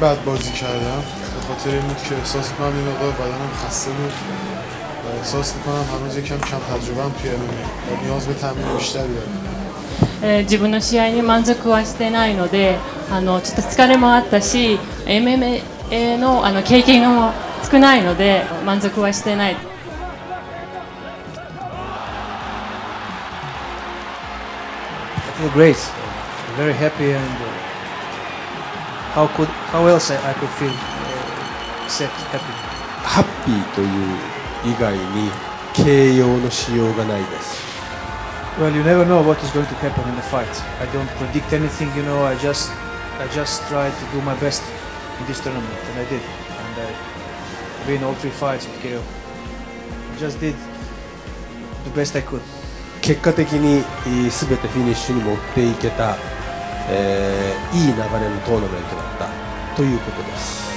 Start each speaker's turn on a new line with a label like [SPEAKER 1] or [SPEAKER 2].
[SPEAKER 1] بد بازی کردم به خاطر این بود که احساس میکنم این مقدار بدنم خسته بود و احساس میکنم هنوز یکم کم تجربه هم توی MMA و نیاز به تمرین بیشتری دارم
[SPEAKER 2] えー自分の試合に満足はしてないのであのちょっと疲れもあったし MMA のあの経験も少ないので満足はしてない
[SPEAKER 3] I feel great. I'm very happy and uh, how could how else I, I could feel uh, except happy.
[SPEAKER 4] ハッピーという以外に形容のしようがないです
[SPEAKER 3] Well, you never know what is going to happen in the fight. I don't predict anything, you know. I just I just try to do my best in this tournament, and I did. And I win all three fights with KO. I just did the best I could.
[SPEAKER 4] 結果的にえー全てフィニッシュに持っていけた、 えーいい流れのトーナメントだったということです。